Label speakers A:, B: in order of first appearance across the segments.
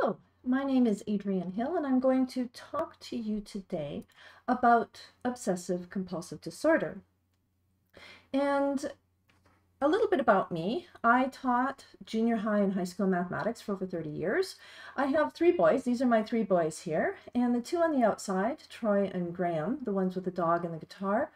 A: Hello, my name is Adrienne Hill, and I'm going to talk to you today about obsessive compulsive disorder. And a little bit about me. I taught junior high and high school mathematics for over 30 years. I have three boys. These are my three boys here. And the two on the outside, Troy and Graham, the ones with the dog and the guitar,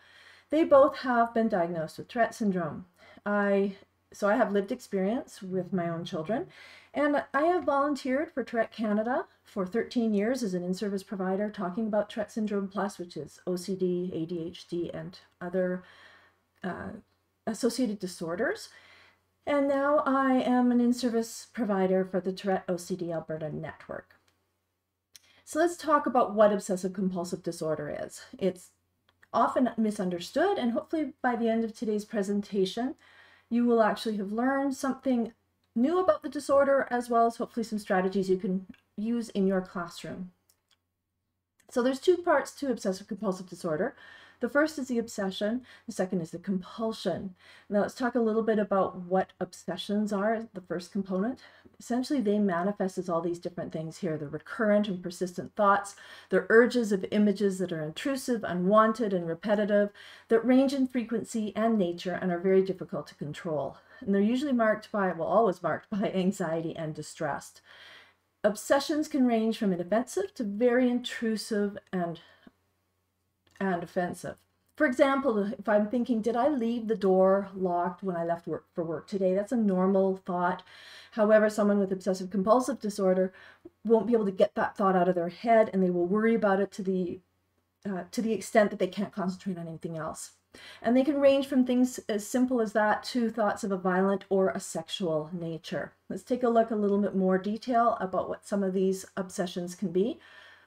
A: they both have been diagnosed with Tourette syndrome. I so I have lived experience with my own children and I have volunteered for Tourette Canada for 13 years as an in-service provider talking about Tourette Syndrome Plus, which is OCD, ADHD, and other uh, associated disorders. And now I am an in-service provider for the Tourette OCD Alberta Network. So let's talk about what obsessive compulsive disorder is. It's often misunderstood and hopefully by the end of today's presentation, you will actually have learned something new about the disorder, as well as hopefully some strategies you can use in your classroom. So there's two parts to obsessive compulsive disorder. The first is the obsession, the second is the compulsion. Now let's talk a little bit about what obsessions are, the first component. Essentially, they manifest as all these different things here, the recurrent and persistent thoughts, the urges of images that are intrusive, unwanted, and repetitive, that range in frequency and nature and are very difficult to control. And they're usually marked by, well, always marked by anxiety and distress. Obsessions can range from inoffensive to very intrusive and and offensive. For example, if I'm thinking, did I leave the door locked when I left work for work today? That's a normal thought. However, someone with obsessive compulsive disorder won't be able to get that thought out of their head and they will worry about it to the uh, to the extent that they can't concentrate on anything else. And they can range from things as simple as that to thoughts of a violent or a sexual nature. Let's take a look a little bit more detail about what some of these obsessions can be.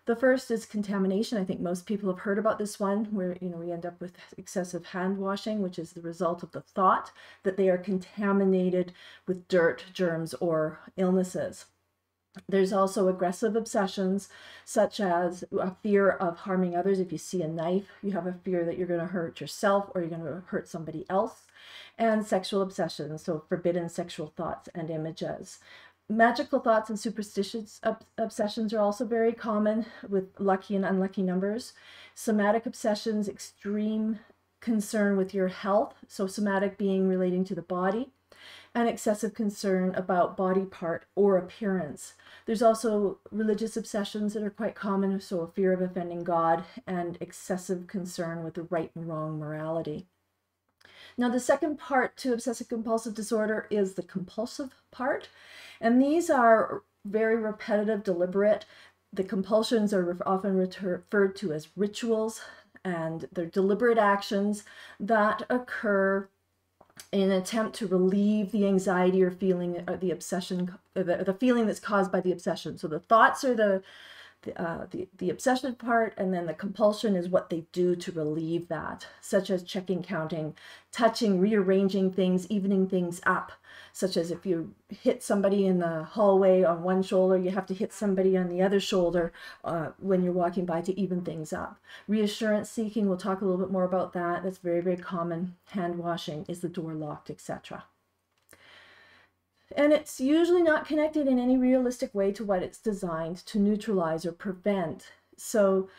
A: The first is contamination. I think most people have heard about this one where you know we end up with excessive hand washing, which is the result of the thought that they are contaminated with dirt, germs, or illnesses. There's also aggressive obsessions, such as a fear of harming others. If you see a knife, you have a fear that you're going to hurt yourself or you're going to hurt somebody else. And sexual obsessions, so forbidden sexual thoughts and images. Magical thoughts and superstitious ob obsessions are also very common with lucky and unlucky numbers. Somatic obsessions, extreme concern with your health, so somatic being relating to the body, and excessive concern about body part or appearance. There's also religious obsessions that are quite common, so a fear of offending God and excessive concern with the right and wrong morality. Now, the second part to obsessive compulsive disorder is the compulsive part. And these are very repetitive, deliberate. The compulsions are often referred to as rituals, and they're deliberate actions that occur in an attempt to relieve the anxiety or feeling or the obsession, or the, the feeling that's caused by the obsession. So the thoughts are the the, uh, the, the obsession part and then the compulsion is what they do to relieve that, such as checking, counting, touching, rearranging things, evening things up, such as if you hit somebody in the hallway on one shoulder, you have to hit somebody on the other shoulder uh, when you're walking by to even things up. Reassurance seeking, we'll talk a little bit more about that. That's very, very common. Hand washing, is the door locked, etc and it's usually not connected in any realistic way to what it's designed to neutralize or prevent. So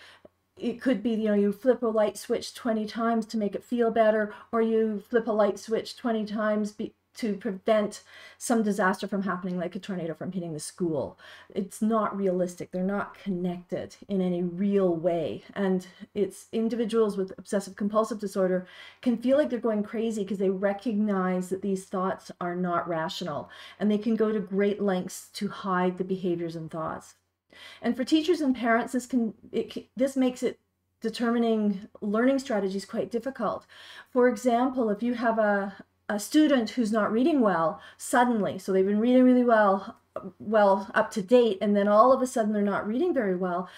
A: it could be, you know, you flip a light switch 20 times to make it feel better, or you flip a light switch 20 times to prevent some disaster from happening, like a tornado from hitting the school. It's not realistic. They're not connected in any real way. And it's individuals with obsessive compulsive disorder can feel like they're going crazy because they recognize that these thoughts are not rational and they can go to great lengths to hide the behaviors and thoughts. And for teachers and parents, this can it, this makes it determining learning strategies quite difficult. For example, if you have a, a student who's not reading well suddenly, so they've been reading really well, well up to date, and then all of a sudden they're not reading very well.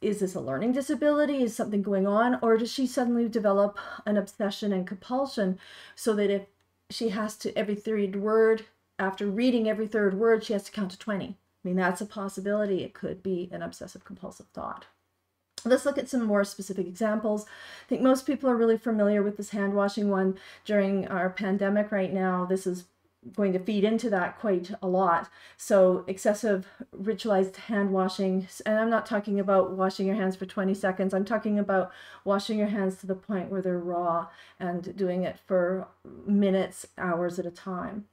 A: Is this a learning disability? Is something going on? Or does she suddenly develop an obsession and compulsion so that if she has to, every third word, after reading every third word, she has to count to 20? I mean, that's a possibility. It could be an obsessive compulsive thought. Let's look at some more specific examples. I think most people are really familiar with this hand washing one during our pandemic right now. This is going to feed into that quite a lot. So excessive ritualized hand washing, and I'm not talking about washing your hands for 20 seconds. I'm talking about washing your hands to the point where they're raw and doing it for minutes, hours at a time.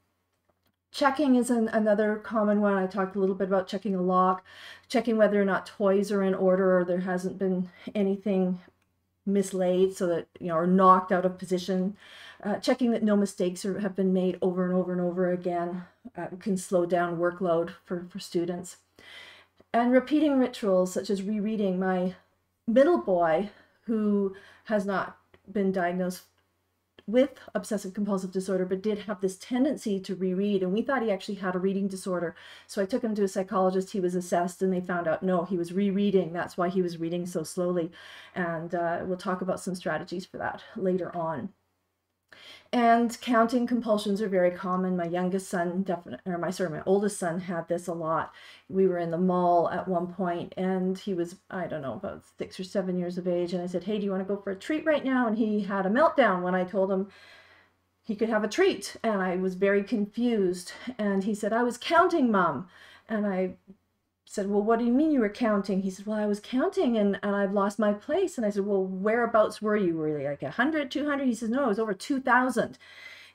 A: Checking is an, another common one. I talked a little bit about checking a lock, checking whether or not toys are in order or there hasn't been anything mislaid so that, you know, or knocked out of position. Uh, checking that no mistakes are, have been made over and over and over again uh, can slow down workload for, for students. And repeating rituals such as rereading. My middle boy, who has not been diagnosed with obsessive compulsive disorder, but did have this tendency to reread. And we thought he actually had a reading disorder. So I took him to a psychologist. He was assessed, and they found out no, he was rereading. That's why he was reading so slowly. And uh, we'll talk about some strategies for that later on. And counting compulsions are very common. My youngest son, definitely, or my sorry, my oldest son had this a lot. We were in the mall at one point, and he was, I don't know, about six or seven years of age. And I said, "Hey, do you want to go for a treat right now?" And he had a meltdown when I told him he could have a treat, and I was very confused. And he said, "I was counting, mom," and I said, Well, what do you mean you were counting? He said, Well, I was counting and, and I've lost my place. And I said, Well, whereabouts were you? Were you like 100, 200? He says, No, it was over 2,000.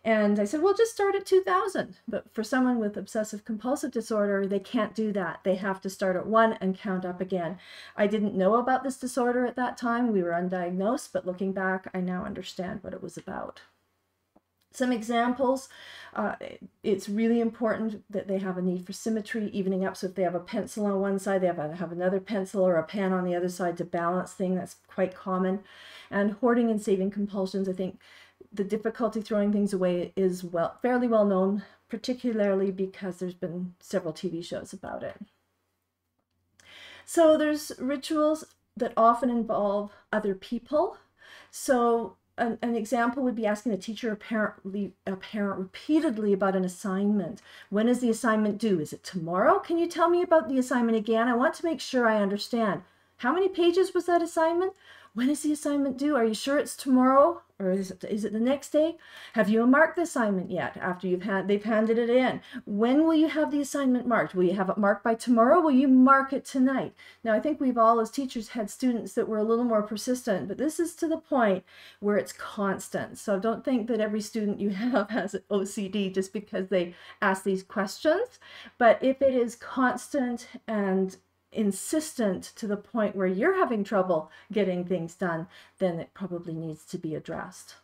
A: And I said, Well, just start at 2,000. But for someone with obsessive compulsive disorder, they can't do that. They have to start at one and count up again. I didn't know about this disorder at that time. We were undiagnosed, but looking back, I now understand what it was about. Some examples, uh, it's really important that they have a need for symmetry, evening up. So if they have a pencil on one side, they have, have another pencil or a pen on the other side to balance thing. That's quite common. And hoarding and saving compulsions, I think the difficulty throwing things away is well fairly well known, particularly because there's been several TV shows about it. So there's rituals that often involve other people. So an, an, example would be asking a teacher apparently a parent repeatedly about an assignment. When is the assignment due? Is it tomorrow? Can you tell me about the assignment again? I want to make sure I understand. How many pages was that assignment? When is the assignment due? Are you sure it's tomorrow or is it, is it the next day? Have you marked the assignment yet after you've had they've handed it in? When will you have the assignment marked? Will you have it marked by tomorrow? Will you mark it tonight? Now I think we've all as teachers had students that were a little more persistent, but this is to the point where it's constant. So don't think that every student you have has OCD just because they ask these questions. But if it is constant and insistent to the point where you're having trouble getting things done, then it probably needs to be addressed.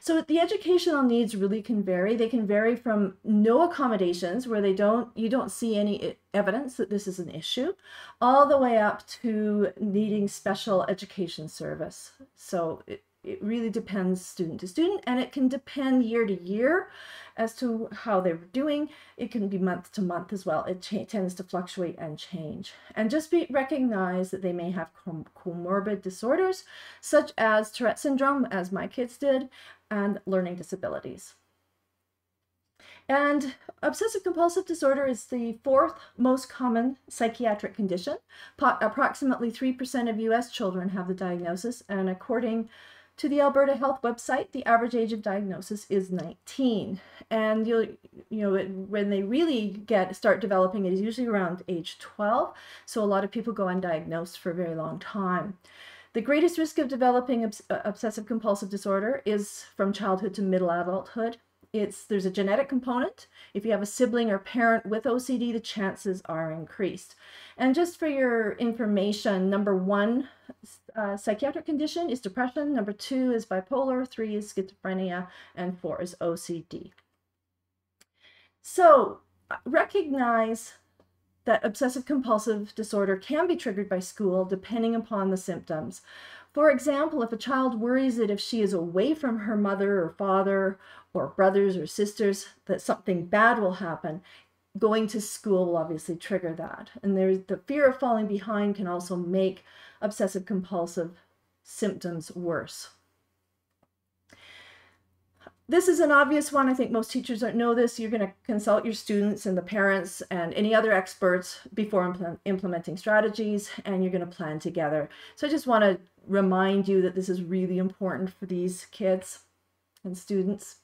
A: So the educational needs really can vary. They can vary from no accommodations where they don't you don't see any evidence that this is an issue all the way up to needing special education service. So it, it really depends student to student and it can depend year to year as to how they're doing. It can be month to month as well. It tends to fluctuate and change. And just be recognize that they may have com comorbid disorders such as Tourette syndrome, as my kids did, and learning disabilities. And obsessive compulsive disorder is the fourth most common psychiatric condition. Po approximately 3% of US children have the diagnosis, and according to the Alberta Health website, the average age of diagnosis is 19. And you'll, you know, when they really get start developing it is usually around age 12. So a lot of people go undiagnosed for a very long time. The greatest risk of developing obs uh, obsessive compulsive disorder is from childhood to middle adulthood it's there's a genetic component. If you have a sibling or parent with OCD, the chances are increased. And just for your information, number one uh, psychiatric condition is depression, number two is bipolar, three is schizophrenia, and four is OCD. So recognize that obsessive compulsive disorder can be triggered by school depending upon the symptoms. For example, if a child worries that if she is away from her mother or father or brothers or sisters, that something bad will happen, going to school will obviously trigger that. And there's the fear of falling behind can also make obsessive compulsive symptoms worse. This is an obvious one. I think most teachers don't know this. You're going to consult your students and the parents and any other experts before implement, implementing strategies, and you're going to plan together. So I just want to remind you that this is really important for these kids and students.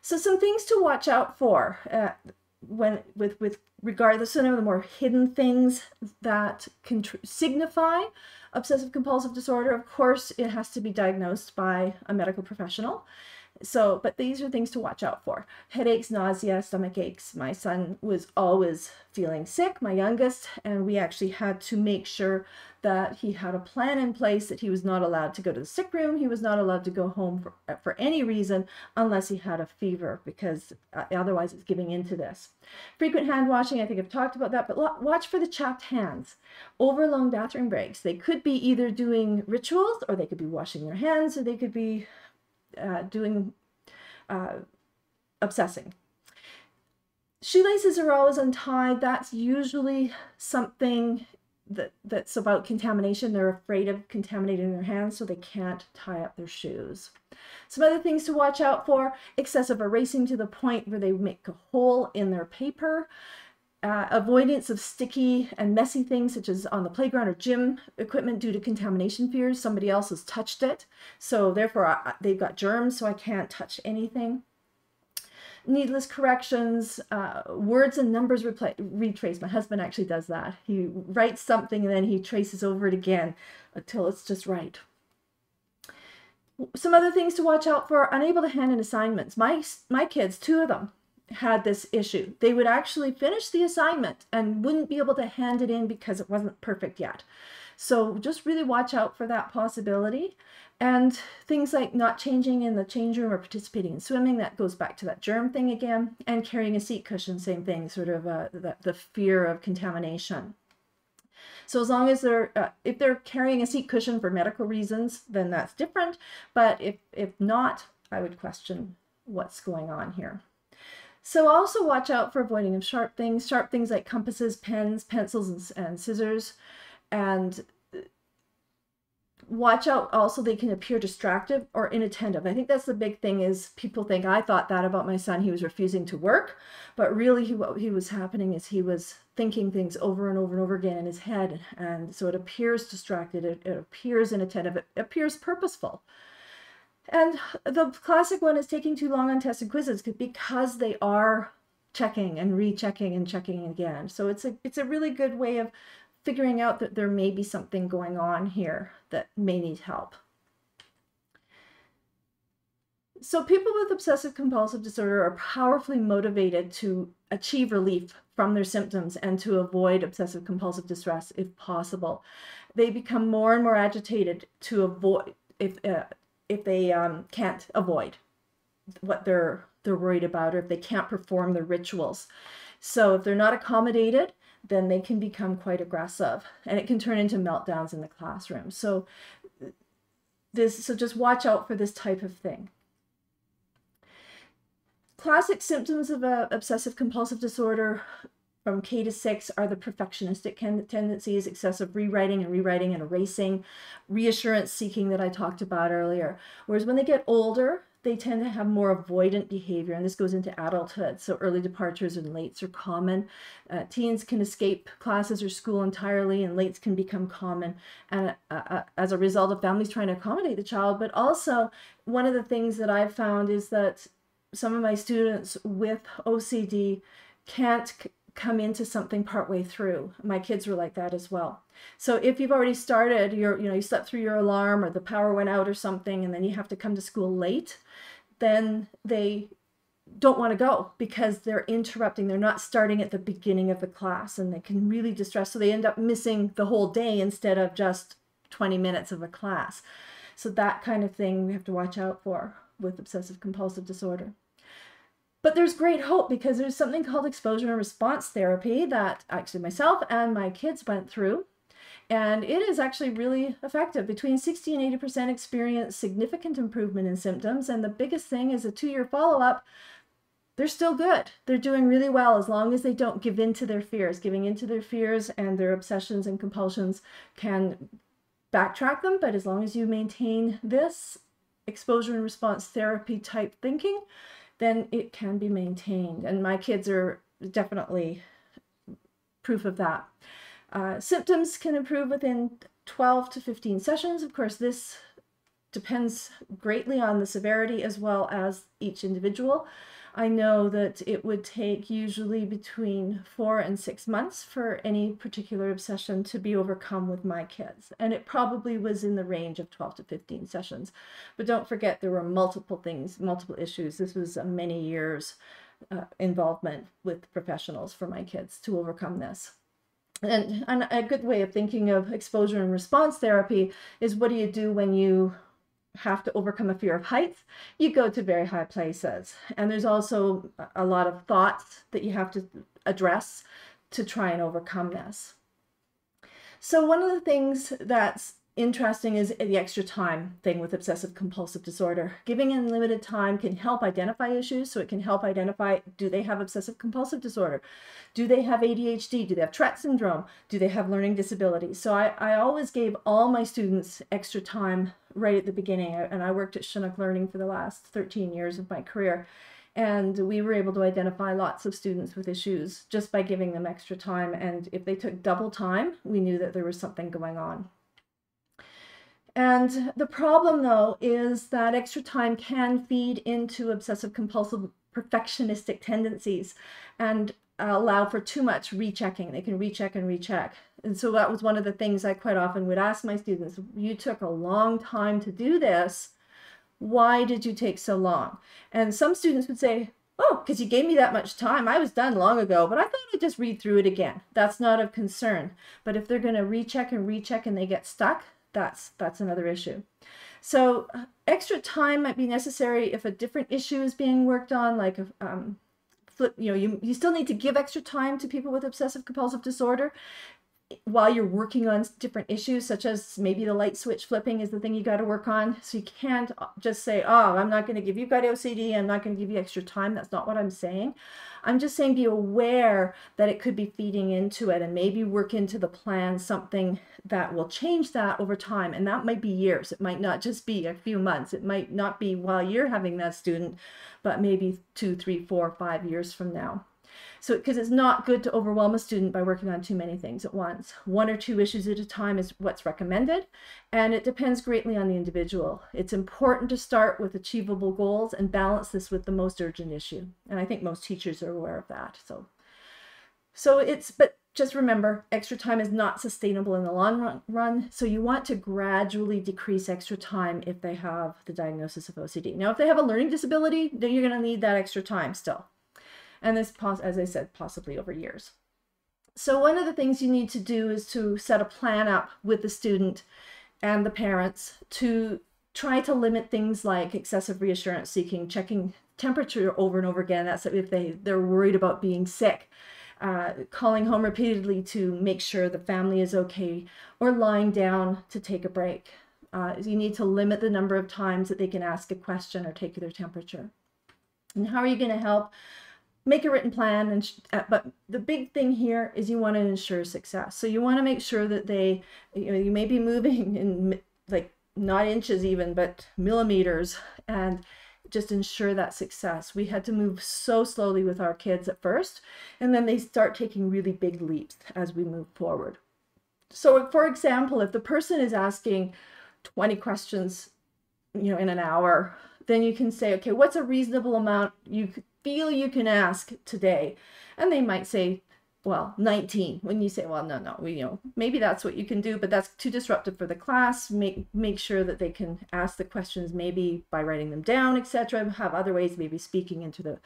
A: So some things to watch out for uh, when with with regard to some of the more hidden things that can signify obsessive compulsive disorder. Of course, it has to be diagnosed by a medical professional. So, but these are things to watch out for. Headaches, nausea, stomach aches. My son was always feeling sick, my youngest, and we actually had to make sure that he had a plan in place that he was not allowed to go to the sick room. He was not allowed to go home for, for any reason unless he had a fever because uh, otherwise it's giving into this. Frequent hand washing, I think I've talked about that, but watch for the chapped hands over long bathroom breaks. They could be either doing rituals or they could be washing their hands or they could be uh, doing uh, obsessing. Shoelaces are always untied. That's usually something that that's about contamination. They're afraid of contaminating their hands, so they can't tie up their shoes. Some other things to watch out for, excessive erasing to the point where they make a hole in their paper. Uh, avoidance of sticky and messy things such as on the playground or gym equipment due to contamination fears. Somebody else has touched it, so therefore I, they've got germs, so I can't touch anything. Needless corrections, uh, words and numbers retrace. My husband actually does that. He writes something and then he traces over it again until it's just right. Some other things to watch out for, unable to hand in assignments. My, my kids, two of them, had this issue. They would actually finish the assignment and wouldn't be able to hand it in because it wasn't perfect yet. So just really watch out for that possibility. And things like not changing in the change room or participating in swimming, that goes back to that germ thing again. And carrying a seat cushion, same thing, sort of uh, the, the fear of contamination. So as long as they're, uh, if they're carrying a seat cushion for medical reasons, then that's different. But if, if not, I would question what's going on here. So also watch out for avoiding of sharp things, sharp things like compasses, pens, pencils, and, and scissors. And uh, watch out also they can appear distracted or inattentive. I think that's the big thing is people think I thought that about my son. He was refusing to work, but really he, what he was happening is he was thinking things over and over and over again in his head. And so it appears distracted, it, it appears inattentive, it appears purposeful. And the classic one is taking too long on tests and quizzes because they are checking and rechecking and checking again. So it's a it's a really good way of figuring out that there may be something going on here that may need help. So people with obsessive compulsive disorder are powerfully motivated to achieve relief from their symptoms and to avoid obsessive compulsive distress if possible. They become more and more agitated to avoid if uh, if they um, can't avoid what they're they're worried about or if they can't perform the rituals. So if they're not accommodated, then they can become quite aggressive and it can turn into meltdowns in the classroom. So this so just watch out for this type of thing. Classic symptoms of a obsessive compulsive disorder from K to 6 are the perfectionistic tendencies, excessive rewriting and rewriting and erasing, reassurance seeking that I talked about earlier. Whereas when they get older, they tend to have more avoidant behavior, and this goes into adulthood. So early departures and lates are common. Uh, teens can escape classes or school entirely, and lates can become common. And uh, uh, as a result of families trying to accommodate the child, but also one of the things that I've found is that some of my students with OCD can't come into something partway through. My kids were like that as well. So if you've already started, you're, you know, you slept through your alarm or the power went out or something, and then you have to come to school late, then they don't want to go because they're interrupting. They're not starting at the beginning of the class and they can really distress. So they end up missing the whole day instead of just 20 minutes of a class. So that kind of thing we have to watch out for with obsessive compulsive disorder. But there's great hope because there's something called exposure and response therapy that actually myself and my kids went through. And it is actually really effective. Between 60 and 80% experience significant improvement in symptoms. And the biggest thing is a two year follow up. They're still good. They're doing really well as long as they don't give in to their fears. Giving in to their fears and their obsessions and compulsions can backtrack them. But as long as you maintain this exposure and response therapy type thinking, then it can be maintained. And my kids are definitely proof of that. Uh, symptoms can improve within 12 to 15 sessions. Of course, this depends greatly on the severity as well as each individual. I know that it would take usually between four and six months for any particular obsession to be overcome with my kids. And it probably was in the range of 12 to 15 sessions. But don't forget, there were multiple things, multiple issues. This was a many years uh, involvement with professionals for my kids to overcome this. And, and a good way of thinking of exposure and response therapy is what do you do when you have to overcome a fear of heights, you go to very high places. And there's also a lot of thoughts that you have to address to try and overcome this. So one of the things that's interesting is the extra time thing with obsessive compulsive disorder. Giving unlimited time can help identify issues. So it can help identify do they have obsessive compulsive disorder? Do they have ADHD? Do they have Tourette syndrome? Do they have learning disabilities? So I, I always gave all my students extra time right at the beginning. And I worked at Chinook Learning for the last 13 years of my career. And we were able to identify lots of students with issues just by giving them extra time. And if they took double time, we knew that there was something going on. And the problem, though, is that extra time can feed into obsessive compulsive perfectionistic tendencies and allow for too much rechecking. They can recheck and recheck. And so that was one of the things I quite often would ask my students you took a long time to do this. Why did you take so long? And some students would say, Oh, because you gave me that much time. I was done long ago, but I thought I'd just read through it again. That's not of concern. But if they're going to recheck and recheck and they get stuck, that's that's another issue. So extra time might be necessary if a different issue is being worked on, like um, you know, you, you still need to give extra time to people with obsessive compulsive disorder while you're working on different issues, such as maybe the light switch flipping is the thing you got to work on. So you can't uh, just say, oh, I'm not going to give you got OCD. I'm not going to give you extra time. That's not what I'm saying. I'm just saying be aware that it could be feeding into it and maybe work into the plan something that will change that over time. And that might be years. It might not just be a few months. It might not be while you're having that student, but maybe two, three, four, five years from now. So, because it's not good to overwhelm a student by working on too many things at once. One or two issues at a time is what's recommended, and it depends greatly on the individual. It's important to start with achievable goals and balance this with the most urgent issue. And I think most teachers are aware of that. So, so it's, but just remember, extra time is not sustainable in the long run. So you want to gradually decrease extra time if they have the diagnosis of OCD. Now, if they have a learning disability, then you're going to need that extra time still and this, as I said, possibly over years. So one of the things you need to do is to set a plan up with the student and the parents to try to limit things like excessive reassurance seeking, checking temperature over and over again. That's if they, they're worried about being sick. Uh, calling home repeatedly to make sure the family is okay, or lying down to take a break. Uh, you need to limit the number of times that they can ask a question or take their temperature. And how are you going to help? Make a written plan and uh, but the big thing here is you want to ensure success. So you want to make sure that they you know you may be moving in like not inches even but millimeters and just ensure that success. We had to move so slowly with our kids at first and then they start taking really big leaps as we move forward. So for example if the person is asking 20 questions you know in an hour then you can say okay what's a reasonable amount you feel you can ask today. And they might say, well, 19. When you say, well, no, no, we, you know, maybe that's what you can do, but that's too disruptive for the class. Make make sure that they can ask the questions maybe by writing them down, etc. Have other ways, maybe speaking into the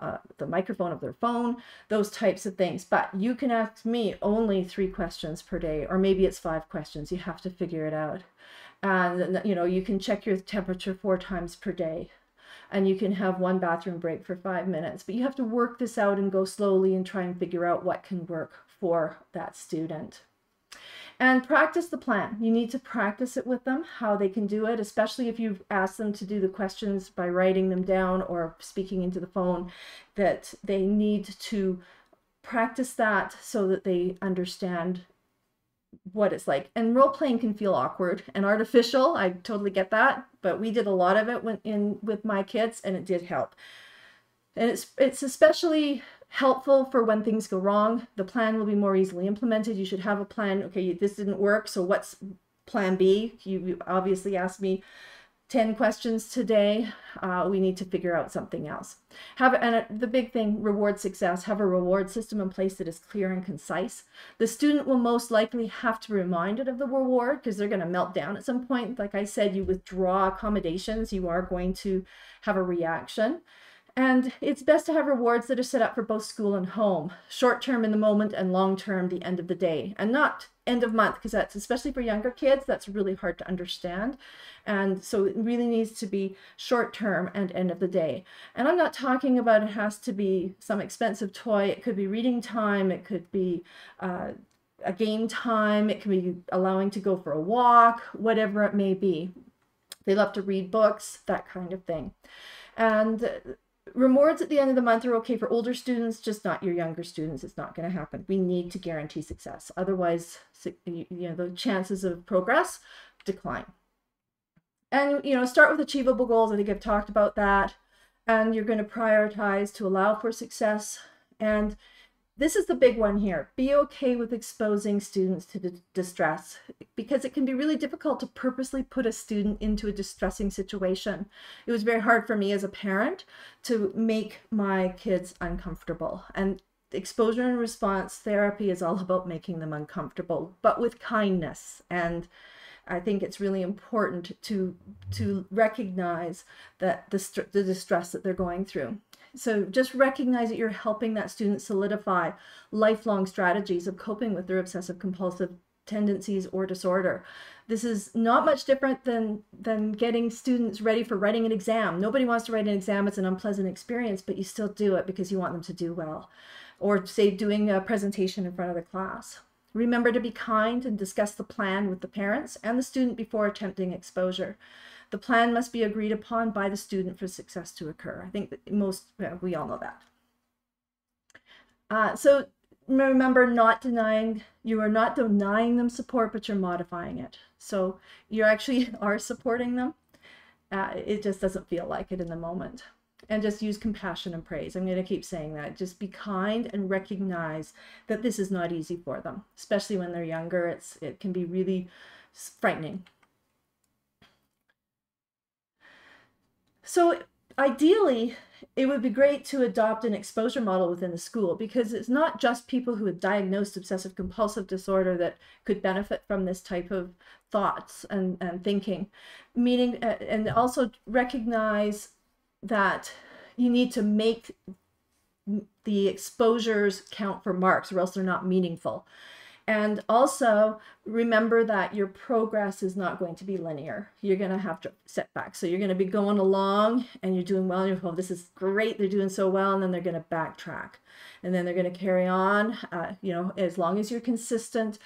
A: uh, the microphone of their phone, those types of things. But you can ask me only three questions per day, or maybe it's five questions. You have to figure it out. And you know, you can check your temperature four times per day and you can have one bathroom break for five minutes. But you have to work this out and go slowly and try and figure out what can work for that student. And practice the plan. You need to practice it with them, how they can do it, especially if you've asked them to do the questions by writing them down or speaking into the phone, that they need to practice that so that they understand what it's like. And role playing can feel awkward and artificial. I totally get that, but we did a lot of it when in with my kids and it did help. And it's it's especially helpful for when things go wrong. The plan will be more easily implemented. You should have a plan. Okay, this didn't work, so what's plan B? You, you obviously asked me 10 questions today, uh, we need to figure out something else. Have and uh, the big thing, reward success, have a reward system in place that is clear and concise. The student will most likely have to be reminded of the reward because they're going to melt down at some point. Like I said, you withdraw accommodations, you are going to have a reaction. And it's best to have rewards that are set up for both school and home, short term in the moment and long term the end of the day, and not end of month, because that's especially for younger kids, that's really hard to understand. And so it really needs to be short term and end of the day. And I'm not talking about it has to be some expensive toy, it could be reading time, it could be uh, a game time, it can be allowing to go for a walk, whatever it may be. They love to read books, that kind of thing. And rewards at the end of the month are okay for older students, just not your younger students. It's not going to happen. We need to guarantee success. Otherwise, you know, the chances of progress decline. And, you know, start with achievable goals. I think I've talked about that. And you're going to prioritize to allow for success. And this is the big one here. Be okay with exposing students to distress because it can be really difficult to purposely put a student into a distressing situation. It was very hard for me as a parent to make my kids uncomfortable. And exposure and response therapy is all about making them uncomfortable, but with kindness. And I think it's really important to to recognize that the, the distress that they're going through. So just recognize that you're helping that student solidify lifelong strategies of coping with their obsessive compulsive tendencies or disorder. This is not much different than than getting students ready for writing an exam. Nobody wants to write an exam, it's an unpleasant experience, but you still do it because you want them to do well. Or say doing a presentation in front of the class. Remember to be kind and discuss the plan with the parents and the student before attempting exposure. The plan must be agreed upon by the student for success to occur. I think that most, we all know that. Uh, so remember not denying, you are not denying them support, but you're modifying it. So you actually are supporting them. Uh, it just doesn't feel like it in the moment. And just use compassion and praise. I'm going to keep saying that. Just be kind and recognize that this is not easy for them, especially when they're younger. It's it can be really frightening So ideally, it would be great to adopt an exposure model within the school because it's not just people who have diagnosed obsessive compulsive disorder that could benefit from this type of thoughts and, and thinking. Meaning uh, and also recognize that you need to make the exposures count for marks or else they're not meaningful and also remember that your progress is not going to be linear. You're going to have setbacks. So you're going to be going along and you're doing well. And you're, oh, this is great. They're doing so well. And then they're going to backtrack. And then they're going to carry on. Uh, you know, as long as you're consistent,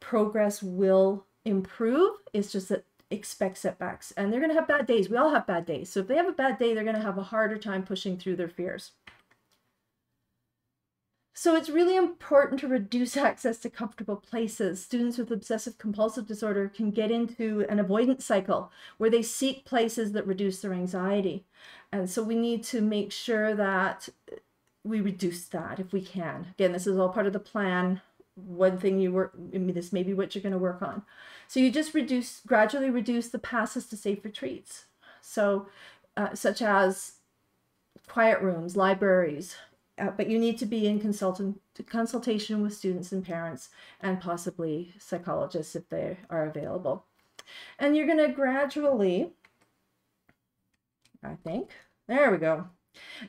A: progress will improve. It's just that expect setbacks. And they're going to have bad days. We all have bad days. So if they have a bad day, they're going to have a harder time pushing through their fears. So it's really important to reduce access to comfortable places. Students with obsessive compulsive disorder can get into an avoidance cycle where they seek places that reduce their anxiety. And so we need to make sure that we reduce that if we can. Again, this is all part of the plan. One thing you work, I mean, this may be what you're going to work on. So you just reduce, gradually reduce the passes to safe retreats. So, uh, such as quiet rooms, libraries, uh, but you need to be in consultant consultation with students and parents and possibly psychologists if they are available. And you're going to gradually, I think, there we go.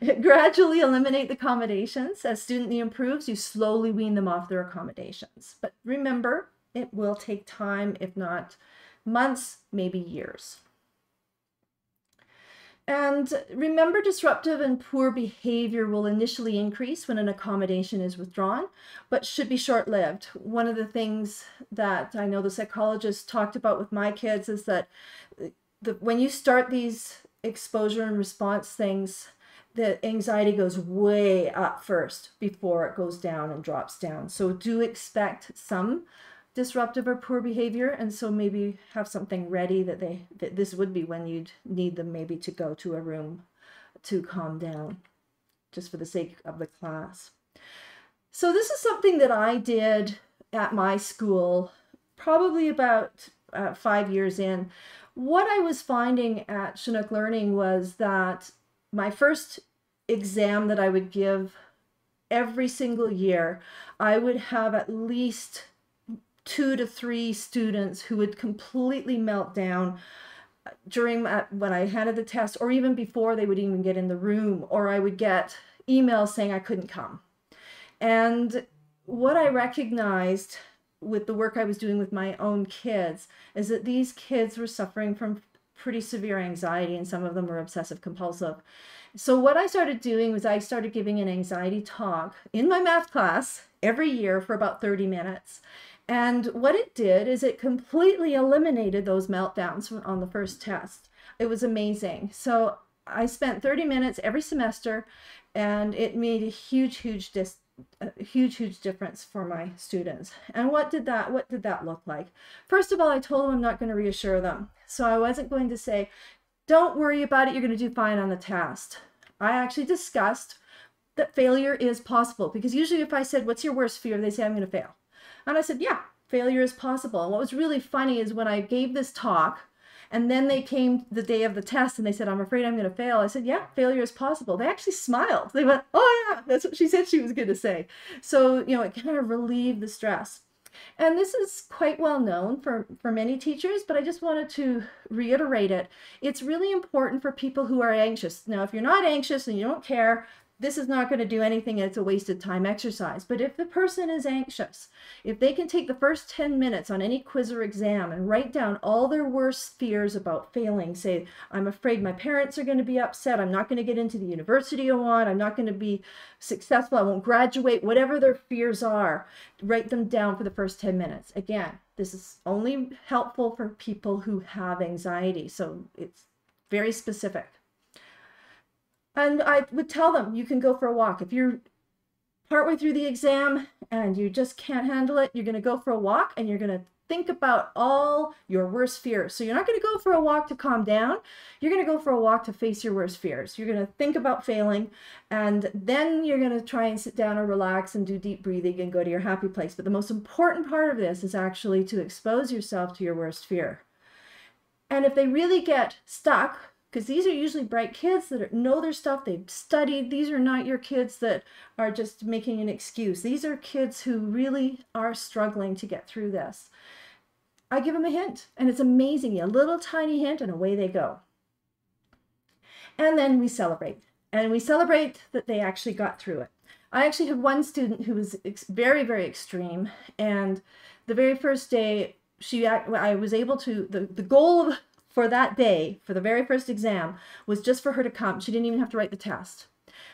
A: gradually eliminate the accommodations. As student improves, you slowly wean them off their accommodations. But remember, it will take time, if not months, maybe years. And remember, disruptive and poor behavior will initially increase when an accommodation is withdrawn, but should be short lived. One of the things that I know the psychologists talked about with my kids is that uh, the, when you start these exposure and response things, the anxiety goes way up first before it goes down and drops down. So do expect some disruptive or poor behavior and so maybe have something ready that they that this would be when you'd need them maybe to go to a room to calm down just for the sake of the class. So this is something that i did at my school probably about uh, five years in. What I was finding at Chinook Learning was that my first exam that I would give every single year, I would have at least two to three students who would completely melt down during my, when I handed the test, or even before they would even get in the room, or I would get emails saying I couldn't come. And what I recognized with the work I was doing with my own kids is that these kids were suffering from pretty severe anxiety, and some of them were obsessive compulsive. So, what I started doing was I started giving an anxiety talk in my math class every year for about 30 minutes. And what it did is it completely eliminated those meltdowns on the first test. It was amazing. So, I spent 30 minutes every semester, and it made a huge, huge dis- a huge huge difference for my students. And what did that what did that look like? First of all i told them i'm not going to reassure them. So i wasn't going to say don't worry about it you're going to do fine on the test. I actually discussed that failure is possible because usually if i said what's your worst fear? they say i'm going to fail and i said yeah failure is possible and what was really funny is when i gave this talk and then they came the day of the test and they said, I'm afraid I'm going to fail. I said, Yeah, failure is possible. They actually smiled. They went, Oh, yeah, that's what she said she was going to say. So, you know, it kind of relieved the stress. And this is quite well known for, for many teachers, but I just wanted to reiterate it. It's really important for people who are anxious. Now, if you're not anxious and you don't care, this is not going to do anything it's a wasted time exercise. But if the person is anxious if they can take the first 10 minutes on any quiz or exam and write down all their worst fears about failing say i'm afraid my parents are going to be upset i'm not going to get into the university i want i'm not going to be successful i won't graduate whatever their fears are write them down for the first 10 minutes. Again this is only helpful for people who have anxiety so it's very specific and I would tell them, you can go for a walk. If you're partway through the exam and you just can't handle it, you're going to go for a walk and you're going to think about all your worst fears. So you're not going to go for a walk to calm down. You're going to go for a walk to face your worst fears. You're going to think about failing and then you're going to try and sit down and relax and do deep breathing and go to your happy place. But the most important part of this is actually to expose yourself to your worst fear. And if they really get stuck because these are usually bright kids that know their stuff they've studied these are not your kids that are just making an excuse. These are kids who really are struggling to get through this. I give them a hint and it's amazing a little tiny hint and away they go. And then we celebrate and we celebrate that they actually got through it. I actually had one student who was very very extreme and the very first day she I was able to the, the goal of for that day, for the very first exam, was just for her to come. She didn't even have to write the test.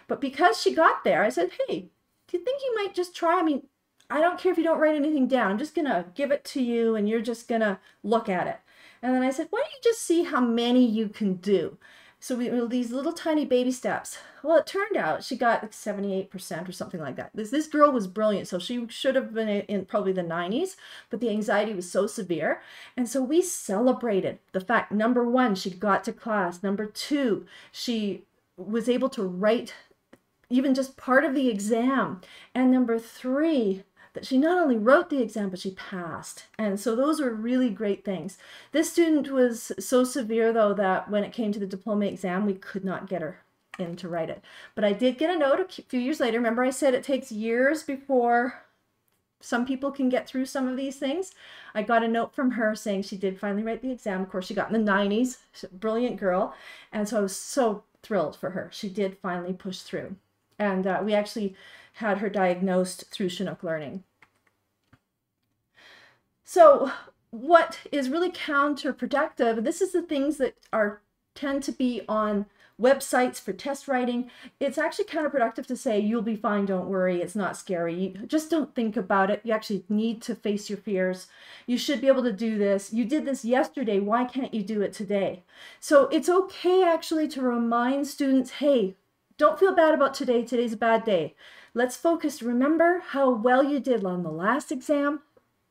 A: But because she got there, I said, hey, do you think you might just try? I mean, I don't care if you don't write anything down. I'm just going to give it to you and you're just going to look at it. And then I said, why don't you just see how many you can do? So we these little tiny baby steps. Well, it turned out she got like 78% or something like that. This this girl was brilliant. So she should have been in probably the 90s, but the anxiety was so severe. And so we celebrated the fact number 1, she got to class. Number 2, she was able to write even just part of the exam. And number 3, that she not only wrote the exam, but she passed. And so those were really great things. This student was so severe, though, that when it came to the diploma exam, we could not get her in to write it. But I did get a note a few years later. Remember, I said it takes years before some people can get through some of these things. I got a note from her saying she did finally write the exam. Of course, she got in the 90s, brilliant girl. And so I was so thrilled for her. She did finally push through. And uh, we actually had her diagnosed through Chinook Learning. So what is really counterproductive, this is the things that are tend to be on websites for test writing, it's actually counterproductive to say, you'll be fine, don't worry, it's not scary. Just don't think about it. You actually need to face your fears. You should be able to do this. You did this yesterday, why can't you do it today? So it's okay actually to remind students, hey, don't feel bad about today. Today's a bad day. Let's focus. Remember how well you did on the last exam.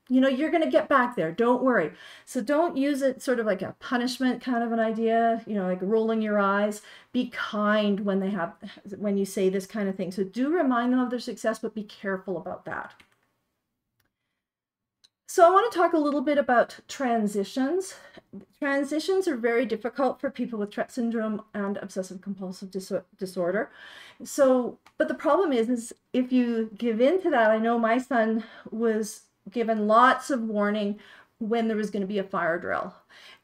A: You know, you're going to get back there. Don't worry. So don't use it sort of like a punishment kind of an idea, you know, like rolling your eyes. Be kind when they have, when you say this kind of thing. So do remind them of their success, but be careful about that. So I want to talk a little bit about transitions. Transitions are very difficult for people with Tourette syndrome and obsessive compulsive dis disorder. So, but the problem is, is if you give in to that, I know my son was given lots of warning when there was going to be a fire drill.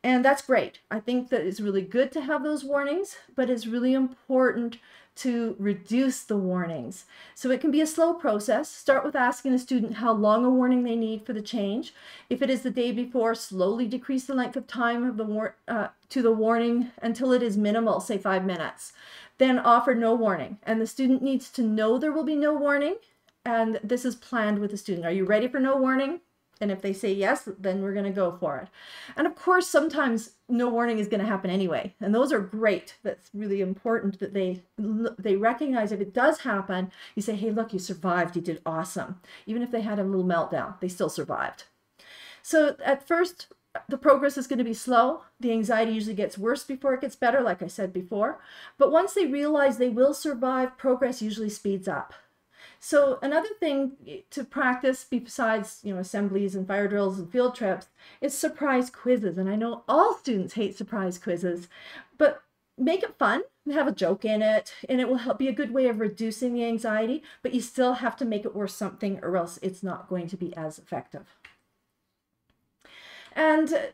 A: And that's great. I think that it's really good to have those warnings, but it's really important to reduce the warnings. So it can be a slow process. Start with asking the student how long a warning they need for the change. If it is the day before, slowly decrease the length of time of the war uh, to the warning until it is minimal, say five minutes. Then offer no warning. And the student needs to know there will be no warning. And this is planned with the student. Are you ready for no warning? And if they say yes, then we're going to go for it. And of course, sometimes no warning is going to happen anyway. And those are great. That's really important that they they recognize if it does happen, you say, hey, look, you survived. You did awesome. Even if they had a little meltdown, they still survived. So at first, the progress is going to be slow. The anxiety usually gets worse before it gets better, like I said before. But once they realize they will survive, progress usually speeds up. So another thing to practice besides, you know, assemblies and fire drills and field trips is surprise quizzes. And I know all students hate surprise quizzes, but make it fun, have a joke in it, and it will help be a good way of reducing the anxiety, but you still have to make it worth something or else it's not going to be as effective. And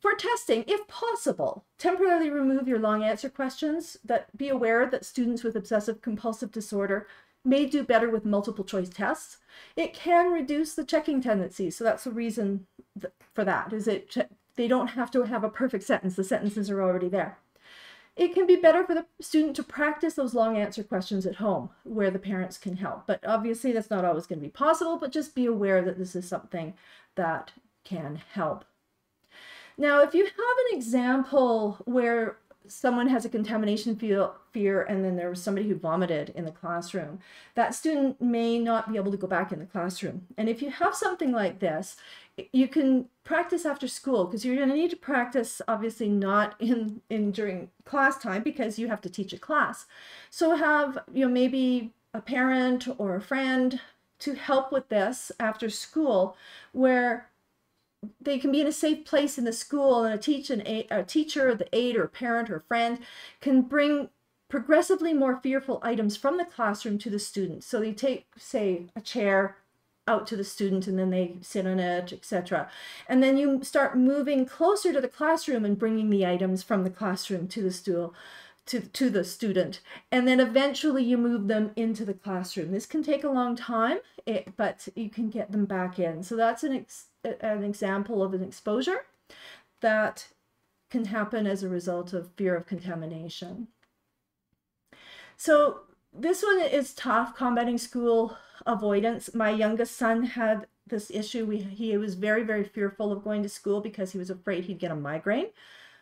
A: for testing, if possible, temporarily remove your long answer questions that be aware that students with obsessive compulsive disorder may do better with multiple choice tests. It can reduce the checking tendency. So that's the reason th for that is it they don't have to have a perfect sentence. The sentences are already there. It can be better for the student to practice those long answer questions at home where the parents can help. But obviously that's not always going to be possible, but just be aware that this is something that can help. Now, if you have an example where someone has a contamination fear and then there was somebody who vomited in the classroom, that student may not be able to go back in the classroom. And if you have something like this, you can practice after school because you're going to need to practice obviously not in in during class time because you have to teach a class. So have, you know, maybe a parent or a friend to help with this after school where they can be in a safe place in the school and a, teach an, a teacher, the aide or parent or friend can bring progressively more fearful items from the classroom to the student. So they take, say, a chair out to the student and then they sit on it, etc. And then you start moving closer to the classroom and bringing the items from the classroom to the stool to, to the student. And then eventually you move them into the classroom. This can take a long time, it, but you can get them back in. So that's an, ex, an example of an exposure that can happen as a result of fear of contamination. So this one is tough, combating school avoidance. My youngest son had this issue. We, he was very, very fearful of going to school because he was afraid he'd get a migraine,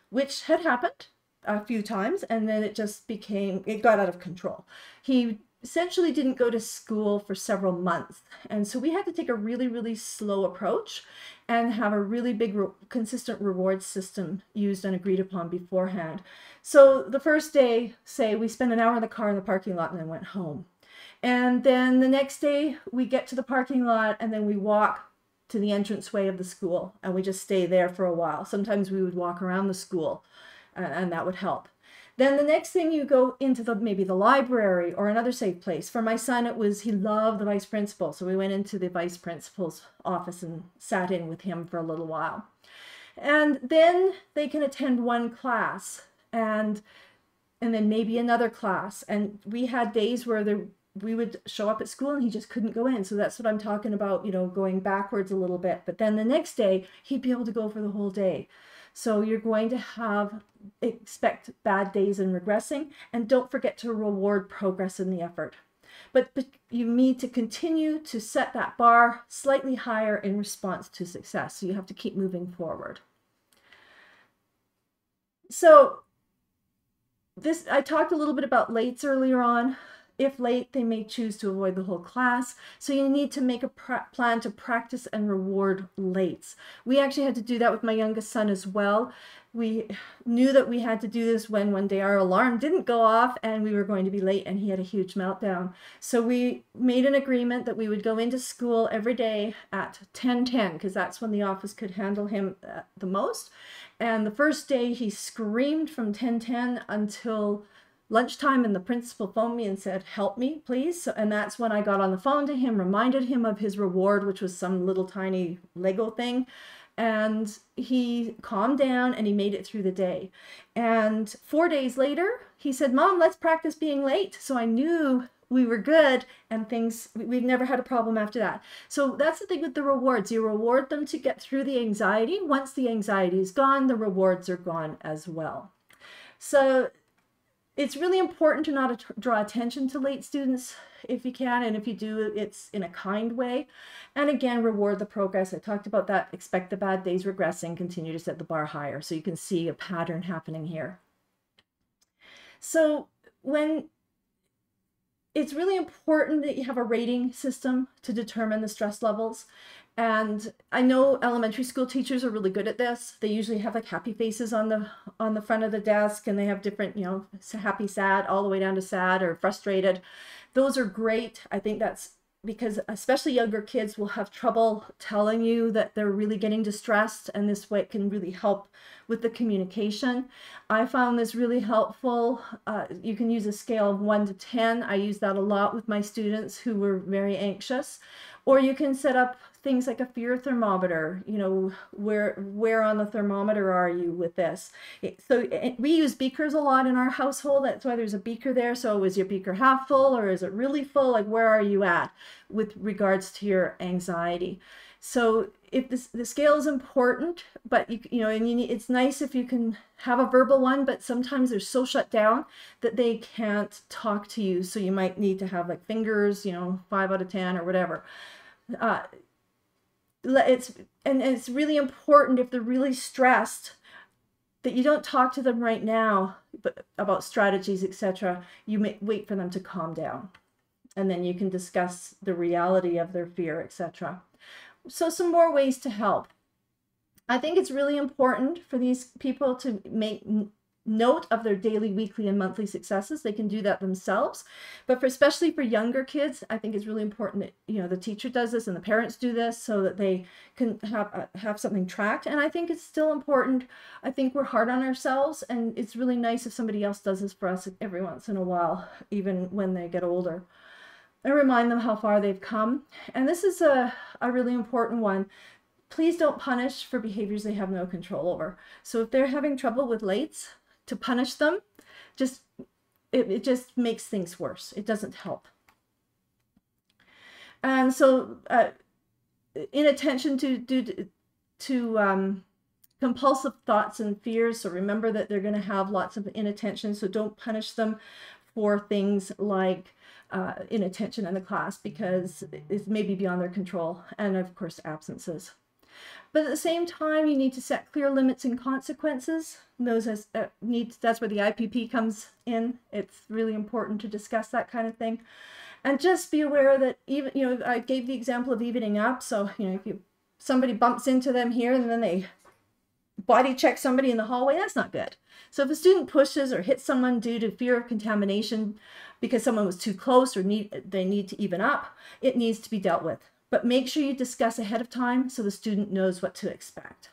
A: which had happened a few times and then it just became it got out of control he essentially didn't go to school for several months. And so we had to take a really really slow approach and have a really big re consistent reward system used and agreed upon beforehand. So the first day say we spent an hour in the car in the parking lot and then went home. And then the next day we get to the parking lot and then we walk to the entranceway of the school and we just stay there for a while. Sometimes we would walk around the school uh, and that would help. Then the next thing you go into the maybe the library or another safe place. For my son, it was he loved the vice principal, so we went into the vice principal's office and sat in with him for a little while. And then they can attend one class and and then maybe another class. And we had days where there we would show up at school and he just couldn't go in. So that's what I'm talking about, you know, going backwards a little bit. But then the next day, he'd be able to go for the whole day. So you're going to have expect bad days and regressing and don't forget to reward progress in the effort. But, but you need to continue to set that bar slightly higher in response to success. So you have to keep moving forward. So this I talked a little bit about lates earlier on. If late, they may choose to avoid the whole class. So you need to make a plan to practice and reward lates. We actually had to do that with my youngest son as well. we knew that we had to do this when one day our alarm didn't go off and we were going to be late and he had a huge meltdown. So we made an agreement that we would go into school every day at 10:10 because that's when the office could handle him uh, the most. And the first day he screamed from 10:10 until lunchtime and the principal phoned me and said, help me, please. And that's when I got on the phone to him, reminded him of his reward, which was some little tiny Lego thing. And he calmed down and he made it through the day. And four days later, he said, Mom, let's practice being late. So I knew we were good and things we've never had a problem after that so that's the thing with the rewards you reward them to get through the anxiety once the anxiety is gone the rewards are gone as well so it's really important to not draw attention to late students if you can and if you do it's in a kind way. And again reward the progress. I talked about that expect the bad days regressing continue to set the bar higher so you can see a pattern happening here. So when it's really important that you have a rating system to determine the stress levels and I know elementary school teachers are really good at this. They usually have like happy faces on the on the front of the desk and they have different, you know, happy, sad, all the way down to sad or frustrated. Those are great. I think that's because especially younger kids will have trouble telling you that they're really getting distressed and this way it can really help with the communication. I found this really helpful. Uh, you can use a scale of 1 to 10. I use that a lot with my students who were very anxious. Or you can set up things like a fear thermometer you know where where on the thermometer are you with this? So we use beakers a lot in our household. That's why there's a beaker there. So is your beaker half full or is it really full? Like where are you at with regards to your anxiety? So if this, the scale is important but you, you know and you need, it's nice if you can have a verbal one but sometimes they're so shut down that they can't talk to you. So you might need to have like fingers you know five out of ten or whatever. Uh, it's and it's really important if they're really stressed that you don't talk to them right now but about strategies etc you may wait for them to calm down. And then you can discuss the reality of their fear etc so some more ways to help. I think it's really important for these people to make note of their daily, weekly, and monthly successes. They can do that themselves. But for especially for younger kids, I think it's really important that you know the teacher does this and the parents do this so that they can have uh, have something tracked. And I think it's still important. I think we're hard on ourselves, and it's really nice if somebody else does this for us every once in a while, even when they get older. And remind them how far they've come. And this is a, a really important one please don't punish for behaviors they have no control over. So if they're having trouble with lates, to punish them just it, it just makes things worse. It doesn't help. And so uh, inattention to do to um, compulsive thoughts and fears. So remember that they're going to have lots of inattention so don't punish them for things like uh, inattention in the class because it's maybe beyond their control. And of course absences but at the same time, you need to set clear limits and consequences. Those as, uh, needs, that's where the IPP comes in. It's really important to discuss that kind of thing. And just be aware that even, you know, I gave the example of evening up. So, you know, if you somebody bumps into them here and then they body check somebody in the hallway, that's not good. So if a student pushes or hits someone due to fear of contamination because someone was too close or need they need to even up, it needs to be dealt with but make sure you discuss ahead of time so the student knows what to expect.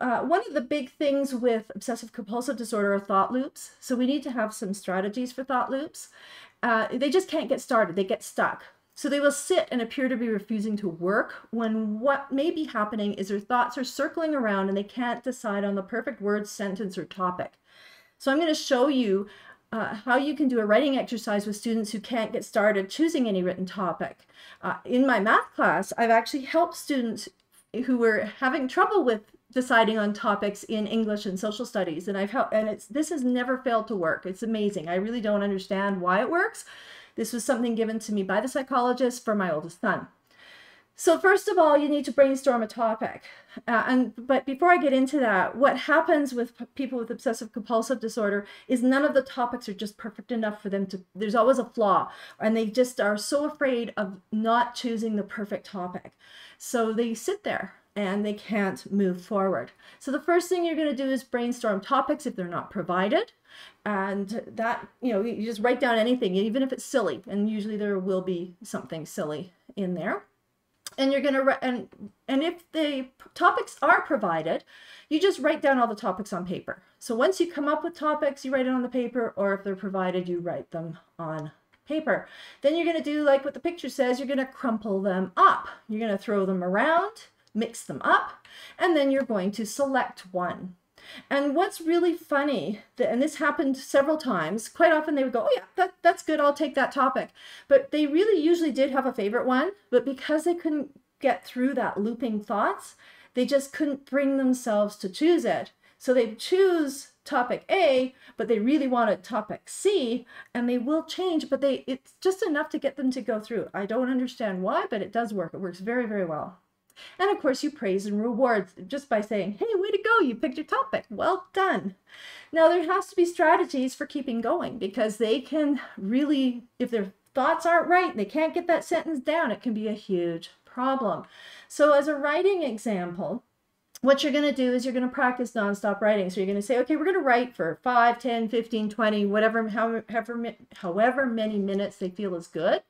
A: Uh, one of the big things with obsessive compulsive disorder are thought loops. So we need to have some strategies for thought loops. Uh, they just can't get started, they get stuck. So they will sit and appear to be refusing to work when what may be happening is their thoughts are circling around and they can't decide on the perfect word, sentence, or topic. So I'm going to show you uh, how you can do a writing exercise with students who can't get started choosing any written topic. Uh, in my math class, I've actually helped students who were having trouble with deciding on topics in English and social studies, and I've helped, and it's this has never failed to work. It's amazing. I really don't understand why it works. This was something given to me by the psychologist for my oldest son. So first of all, you need to brainstorm a topic. Uh, and But before I get into that, what happens with people with obsessive compulsive disorder is none of the topics are just perfect enough for them to, there's always a flaw. And they just are so afraid of not choosing the perfect topic. So they sit there and they can't move forward. So the first thing you're going to do is brainstorm topics if they're not provided. And that, you know, you just write down anything, even if it's silly. And usually there will be something silly in there. And you're going to, and, and if the topics are provided, you just write down all the topics on paper. So once you come up with topics, you write it on the paper, or if they're provided, you write them on paper. Then you're going to do like what the picture says, you're going to crumple them up. You're going to throw them around, mix them up, and then you're going to select one. And what's really funny, and this happened several times, quite often they would go, oh yeah, that, that's good, I'll take that topic. But they really usually did have a favorite one, but because they couldn't get through that looping thoughts, they just couldn't bring themselves to choose it. So they choose topic A, but they really wanted topic C, and they will change, but they it's just enough to get them to go through. I don't understand why, but it does work. It works very, very well. And of course, you praise and reward just by saying, hey, way to go, you picked your topic. Well done. Now, there has to be strategies for keeping going because they can really, if their thoughts aren't right, and they can't get that sentence down, it can be a huge problem. So, as a writing example, what you're going to do is you're going to practice nonstop writing. So you're going to say, okay, we're going to write for 5, 10, 15, 20, whatever, however, however many minutes they feel is good.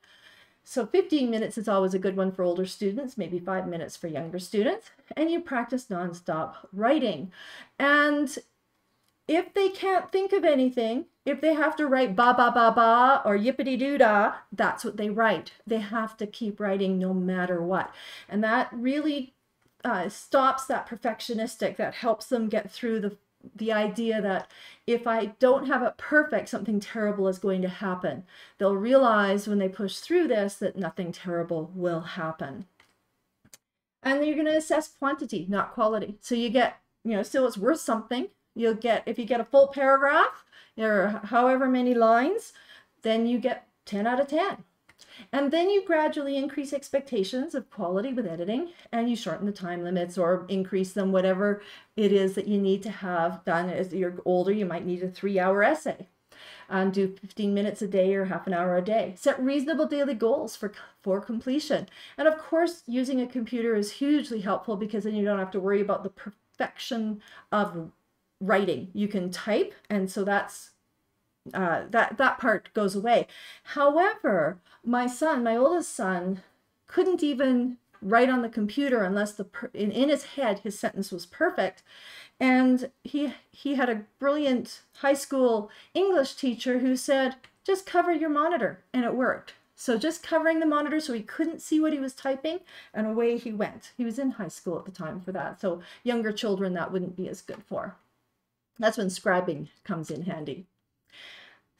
A: So 15 minutes is always a good one for older students, maybe five minutes for younger students. And you practice nonstop writing. And if they can't think of anything, if they have to write ba ba ba ba or yippity doo da, that's what they write. They have to keep writing no matter what. And that really uh, stops that perfectionistic, that helps them get through the the idea that if I don't have it perfect, something terrible is going to happen. They'll realize when they push through this that nothing terrible will happen. And you're going to assess quantity, not quality. So you get, you know, so it's worth something. You'll get, if you get a full paragraph or however many lines, then you get 10 out of 10. And then you gradually increase expectations of quality with editing and you shorten the time limits or increase them, whatever it is that you need to have done. As you're older, you might need a three hour essay and do 15 minutes a day or half an hour a day. Set reasonable daily goals for, for completion. And of course, using a computer is hugely helpful because then you don't have to worry about the perfection of writing. You can type, and so that's uh, that that part goes away. However, my son, my oldest son, couldn't even write on the computer unless the in, in his head his sentence was perfect. And he he had a brilliant high school english teacher who said just cover your monitor and it worked. So just covering the monitor so he couldn't see what he was typing and away he went. He was in high school at the time for that so younger children that wouldn't be as good for. That's when scribing comes in handy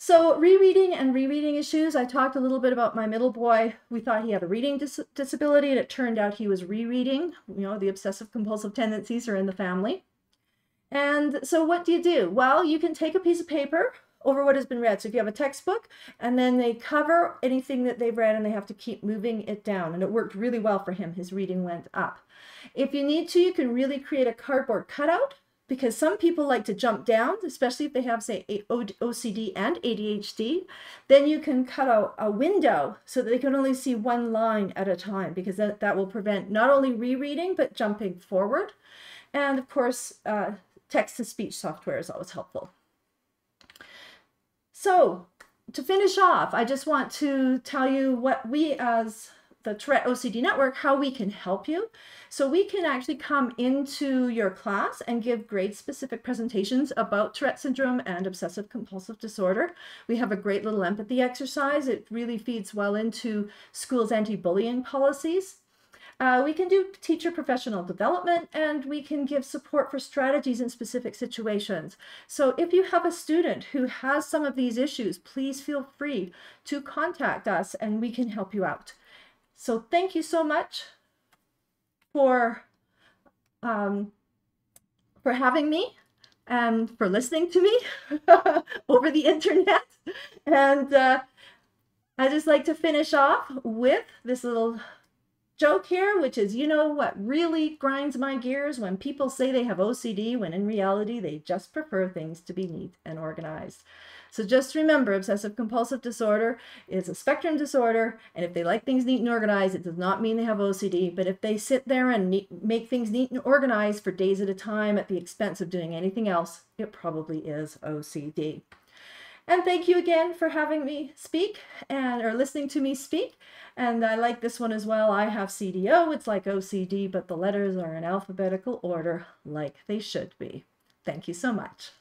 A: so rereading and rereading issues, I talked a little bit about my middle boy. We thought he had a reading dis disability and it turned out he was rereading. You know, the obsessive compulsive tendencies are in the family. And so what do you do? Well, you can take a piece of paper over what has been read. So if you have a textbook and then they cover anything that they've read and they have to keep moving it down. And it worked really well for him. His reading went up. If you need to, you can really create a cardboard cutout because some people like to jump down, especially if they have, say, OCD and ADHD. Then you can cut out a window so that they can only see one line at a time because that, that will prevent not only rereading, but jumping forward. And of course, uh, text-to-speech software is always helpful. So to finish off, I just want to tell you what we as the Tourette OCD Network, how we can help you. So we can actually come into your class and give grade specific presentations about Tourette syndrome and obsessive compulsive disorder. We have a great little empathy exercise. It really feeds well into schools anti-bullying policies. Uh, we can do teacher professional development and we can give support for strategies in specific situations. So if you have a student who has some of these issues, please feel free to contact us and we can help you out. So thank you so much for um, for having me and for listening to me over the internet. And uh, I just like to finish off with this little joke here, which is, you know what really grinds my gears when people say they have OCD when in reality they just prefer things to be neat and organized. So just remember, obsessive compulsive disorder is a spectrum disorder. And if they like things neat and organized, it does not mean they have OCD. But if they sit there and make things neat and organized for days at a time at the expense of doing anything else, it probably is OCD. And thank you again for having me speak and or listening to me speak. And I like this one as well. I have CDO. It's like OCD, but the letters are in alphabetical order like they should be. Thank you so much.